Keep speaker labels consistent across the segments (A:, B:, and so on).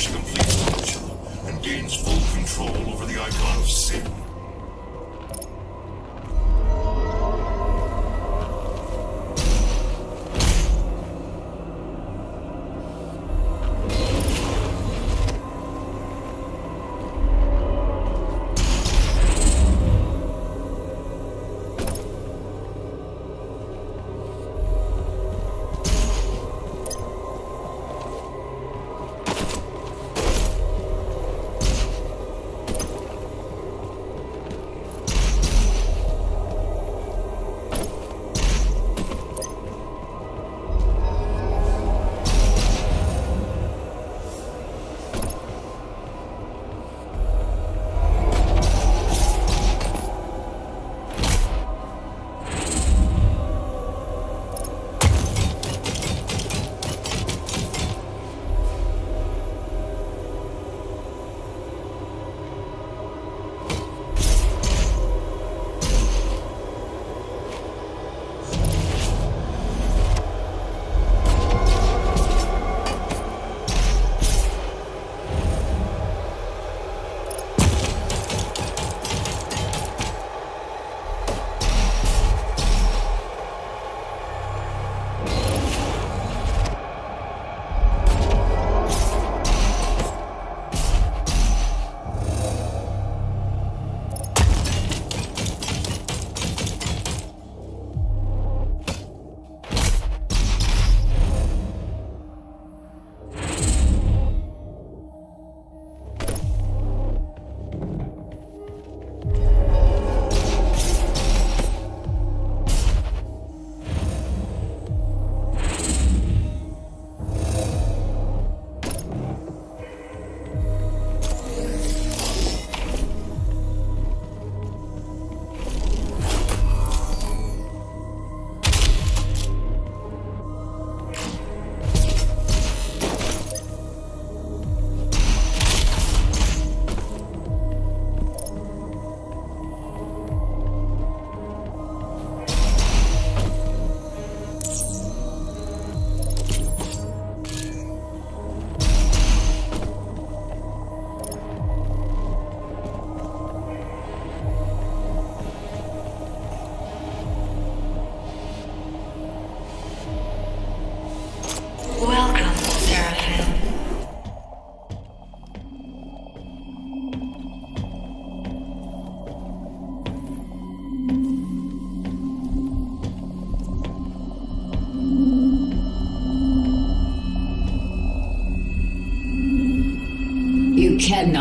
A: she completes the ritual and gains full control over the Icon of Sin.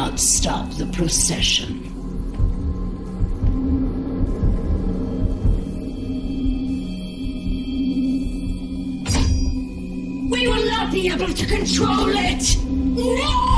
B: Cannot stop the procession. We will not be able to control it! No!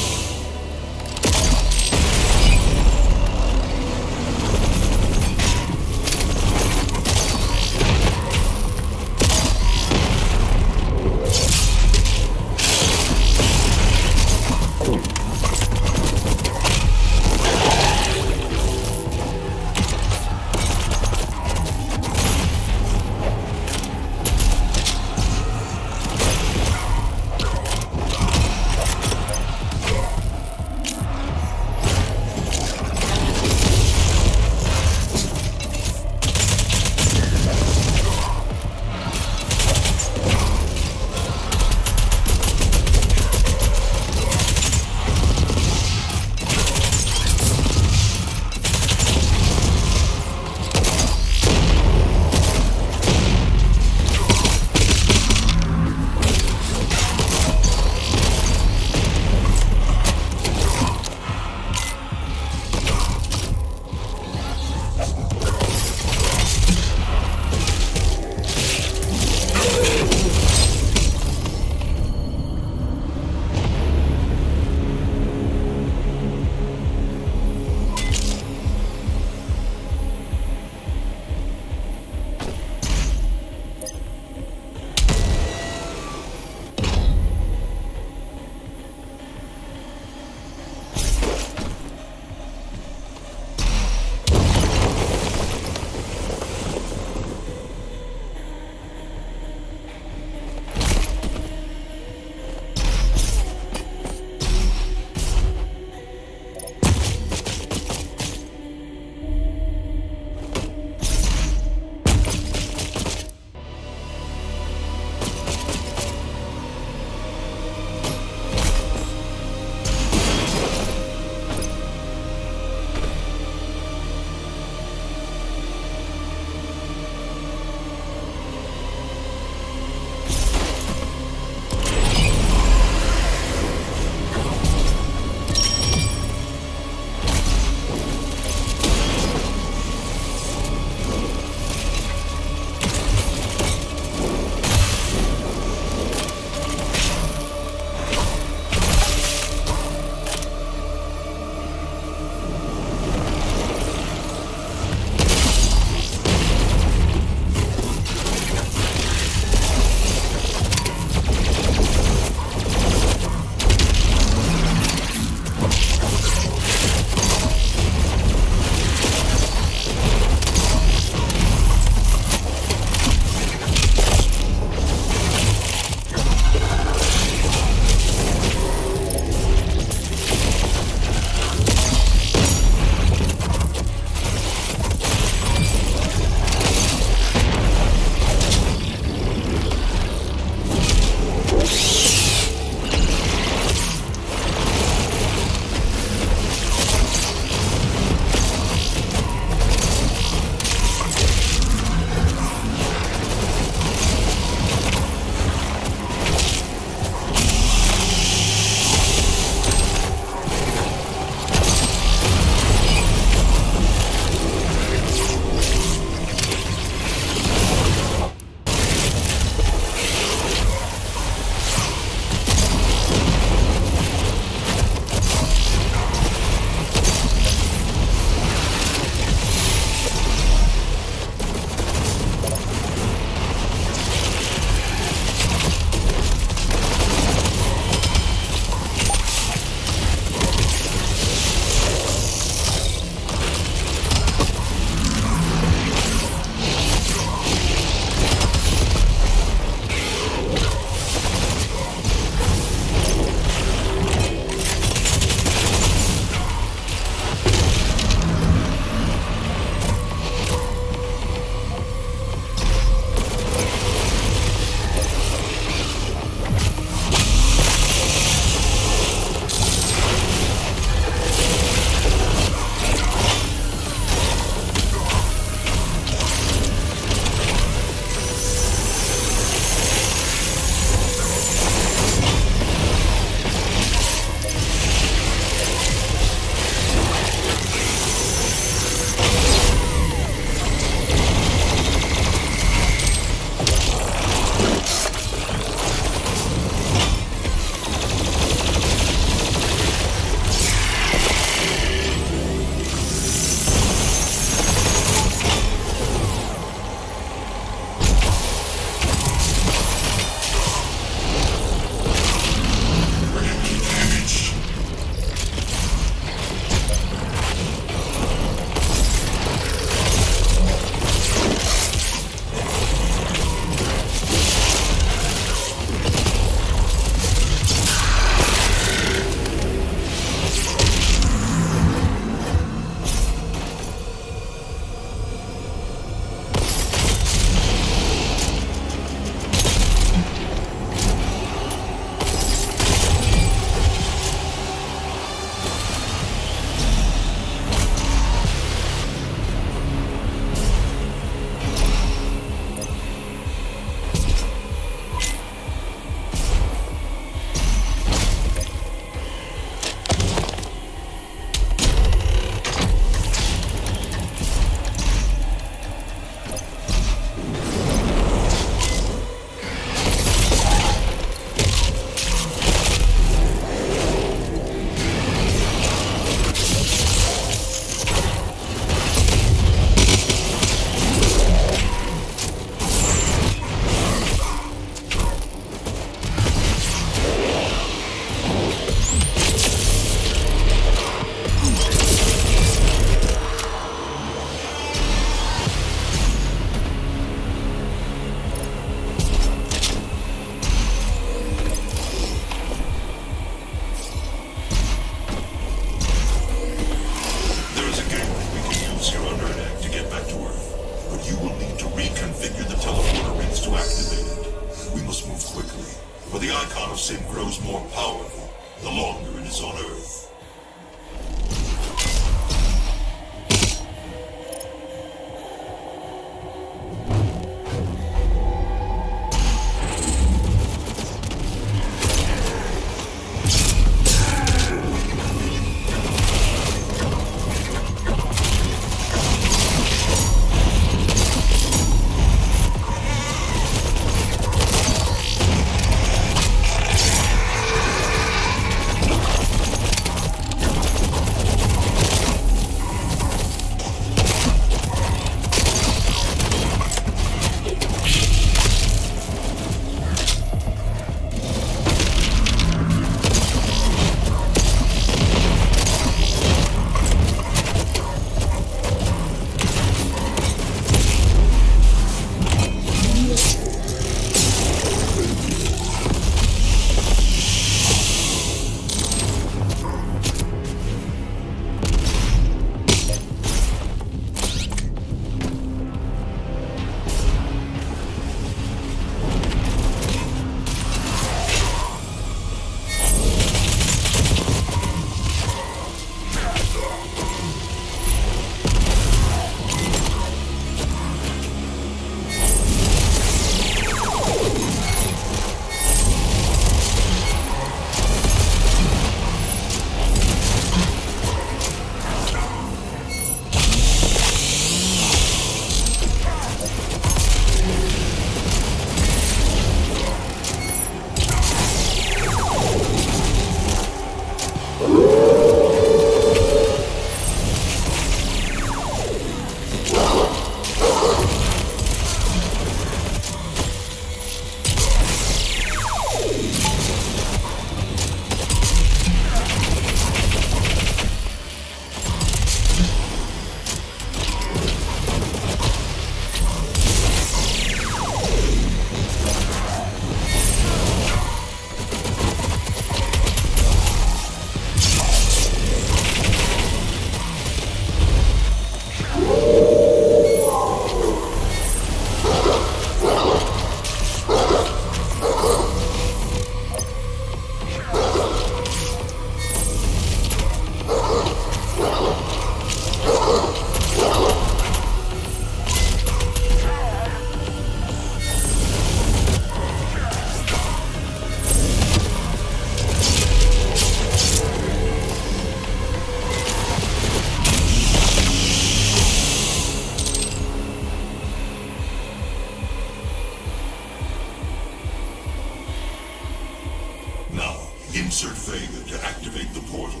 A: Insert Vega to activate the portal.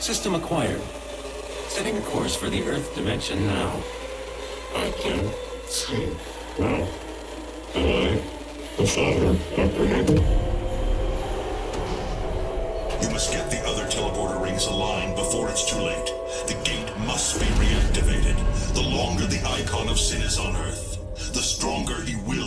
C: System acquired. Setting a course for the Earth dimension now. I can see now. And I, the Father, Dr.
A: You must get the other teleporter rings aligned before it's too late. The gate must be reactivated. The longer the icon of sin is on Earth, the stronger he will